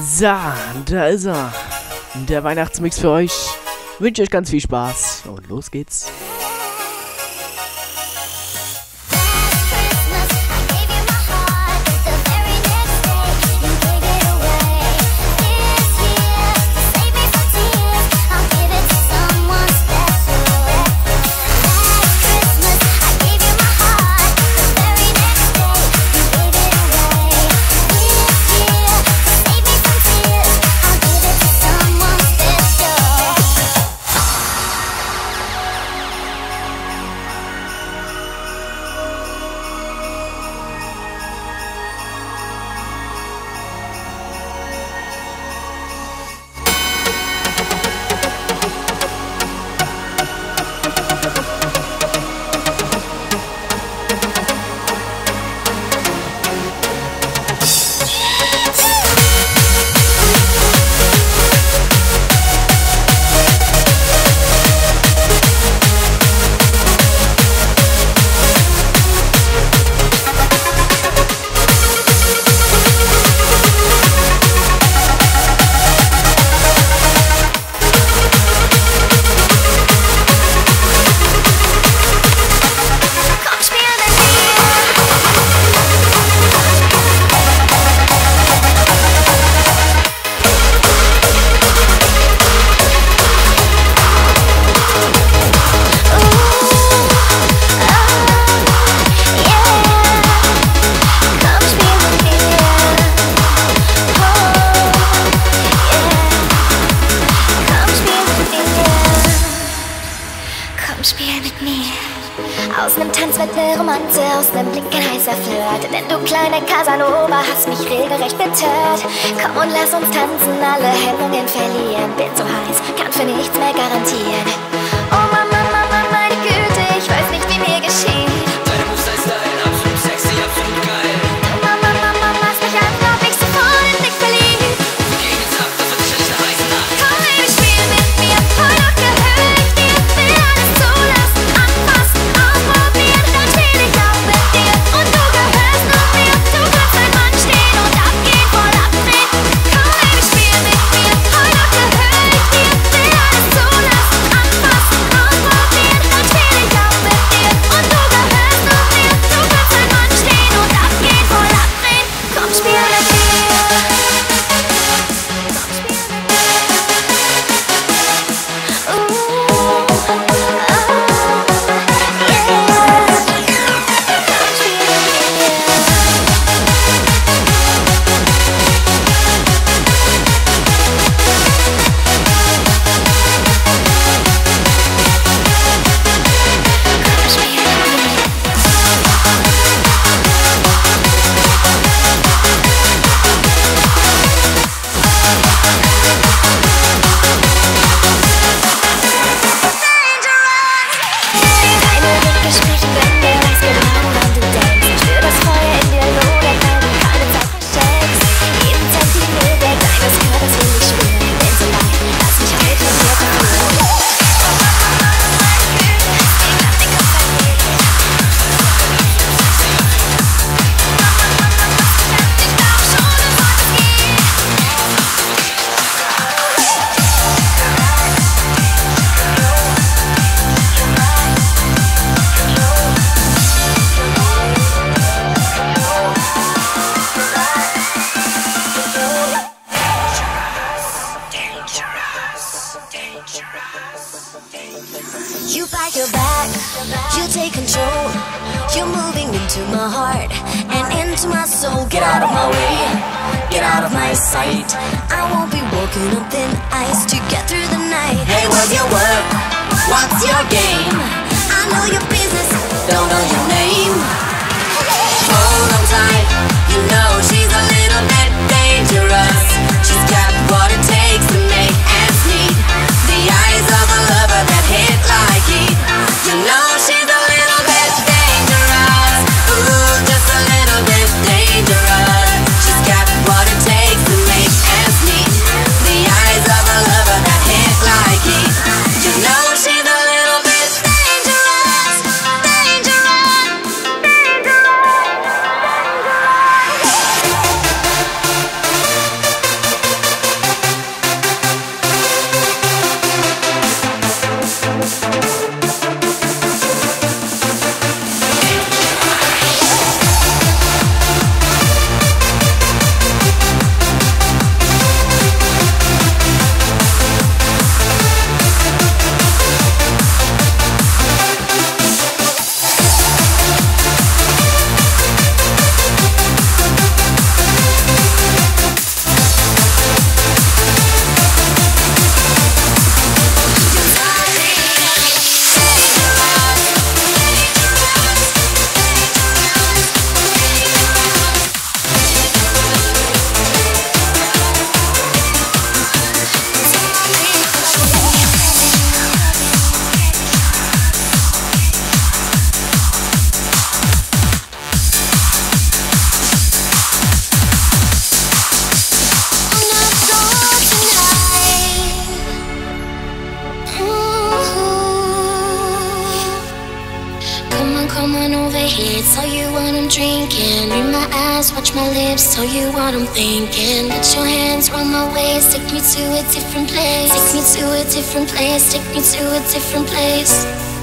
So, da ist er. Der Weihnachtsmix für euch. Wünsche euch ganz viel Spaß und los geht's. aus nem Blick ein heißer Flirt. Denn du kleine Casanova hast mich regelrecht betört. Komm und lass uns tanzen, alle Hemmungen verlieren. Bin so heiß, kann für nichts mehr garantieren. Oh mein out of my sight I won't be walking on thin ice to get through the night Hey, what's your work? What's your game? I know your business, don't know your name Hold on tight, you know tell you what I'm drinking. Read my eyes, watch my lips, tell you what I'm thinking. Put your hands around my waist, take me to a different place. Take me to a different place, take me to a different place.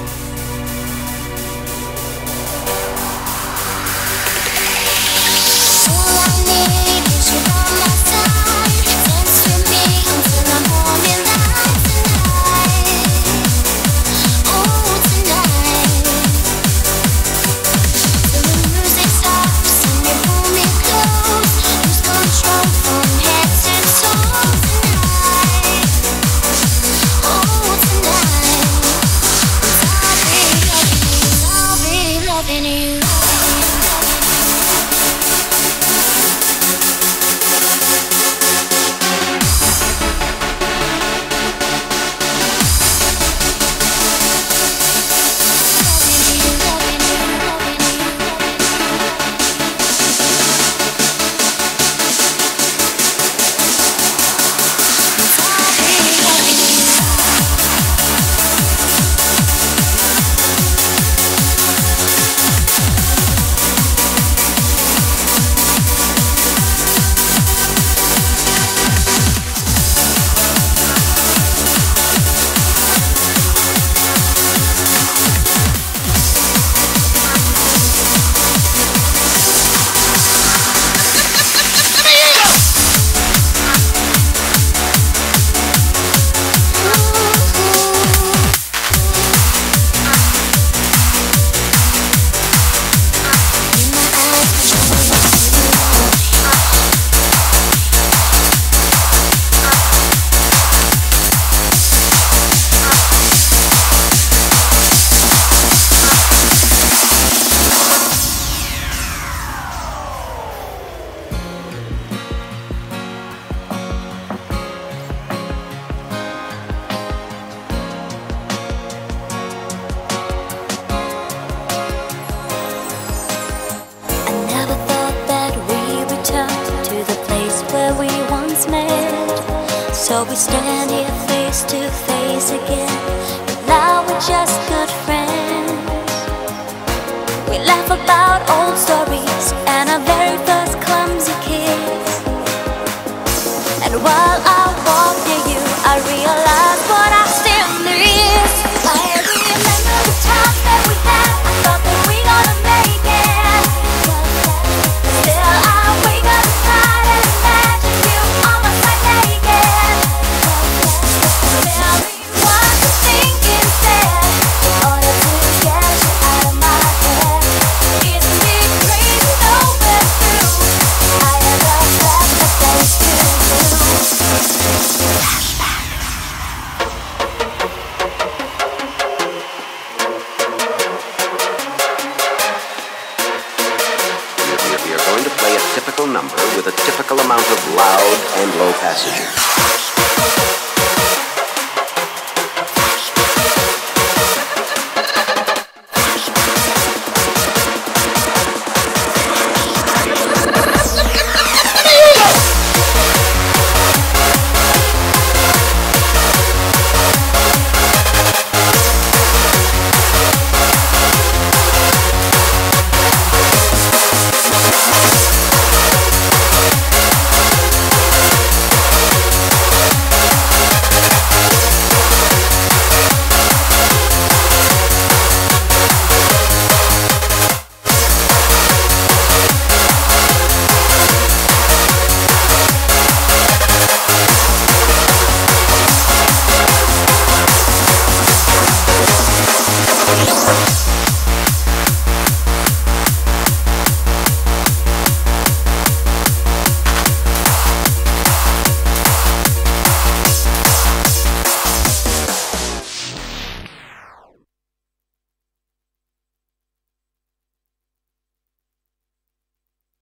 We stand here face to face again. amount of loud and low passages.